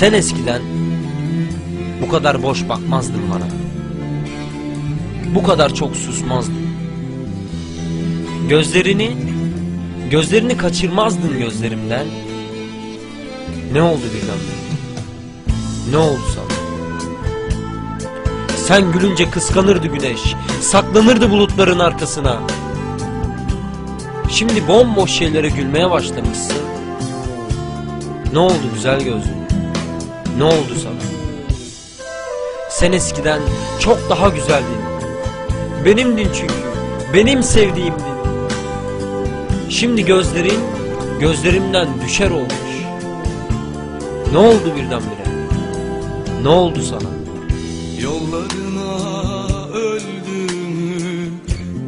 Sen eskiden bu kadar boş bakmazdın bana. Bu kadar çok susmazdın. Gözlerini, gözlerini kaçırmazdın gözlerimden. Ne oldu birdenbire? Ne oldu sana? Sen gülünce kıskanırdı güneş, saklanırdı bulutların arkasına. Şimdi bomboş şeylere gülmeye başlamışsın. Ne oldu güzel gözlüm? Ne oldu sana? Sen eskiden çok daha güzeldin. Benimdin çünkü. Benim sevdiğimdin. Şimdi gözlerin gözlerimden düşer olmuş. Ne oldu birdenbire? Ne oldu sana? Yollarına öldüğümü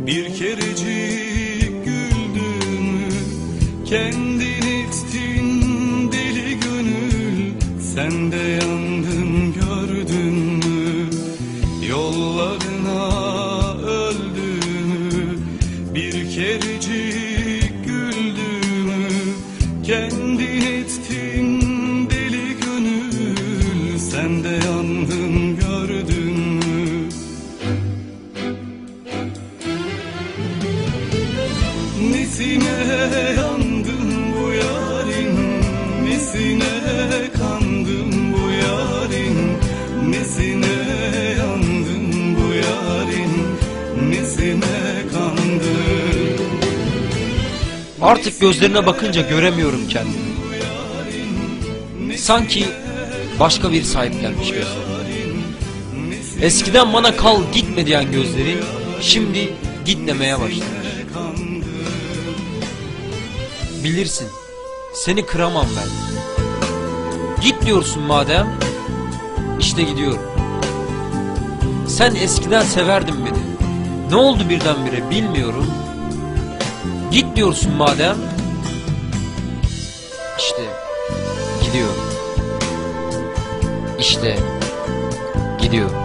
Bir kerecik Yollarına öldüğümü Bir kerecik güldüğümü Kendin ettin deli gönül Sen de yandın gördün mü? Nesine Artık gözlerine bakınca göremiyorum kendimi. Sanki başka bir sahiplenmiş gözlerim. Eskiden bana kal gitme diyen gözlerin şimdi git demeye başlamış. Bilirsin seni kıramam ben. Git diyorsun madem işte gidiyorum. Sen eskiden severdin beni. Ne oldu birdenbire bilmiyorum. Git diyorsun madem. İşte gidiyorum. İşte gidiyorum.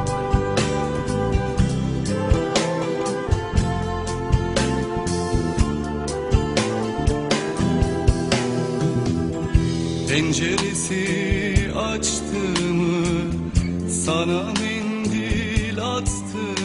Penceresi açtığımı Sana mendil Avun